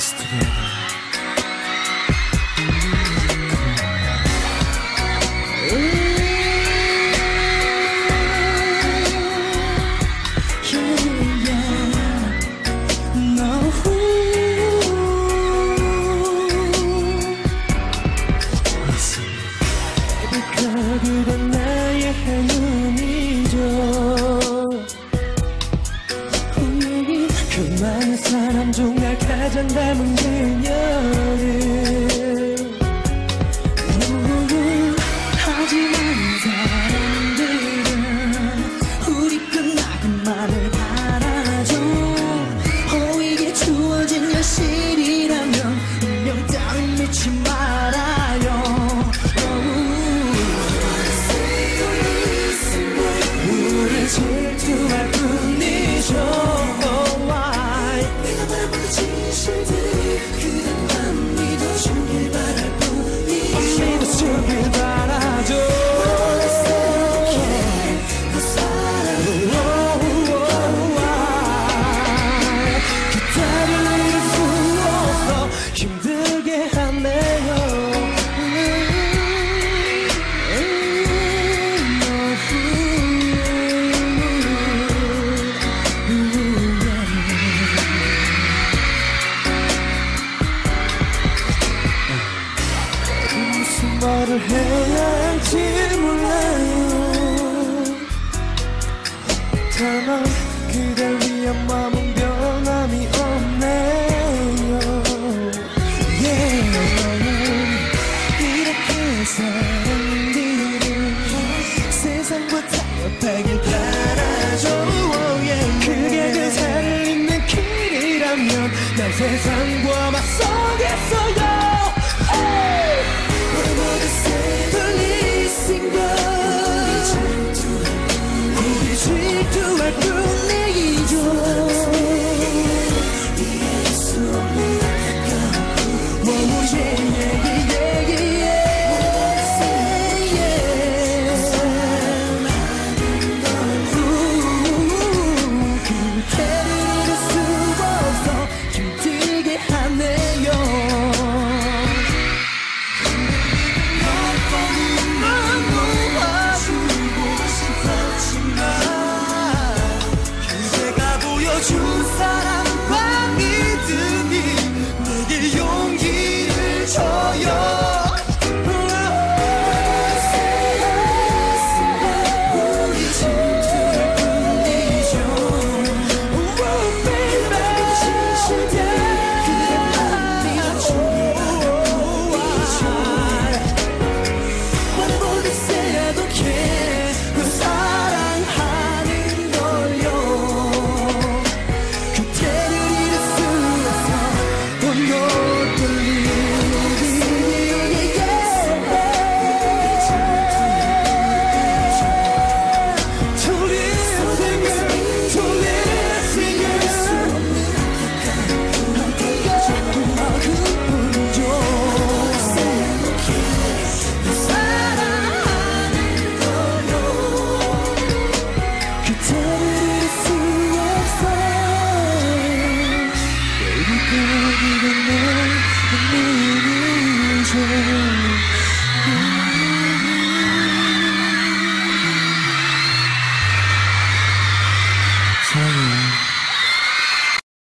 us together. Listen, 그 많은 사람 중 날 가장 닮은 그녀를. 其实 뭐를 해야 할지 몰라요. 다만 내 이유 뭐 문제냐고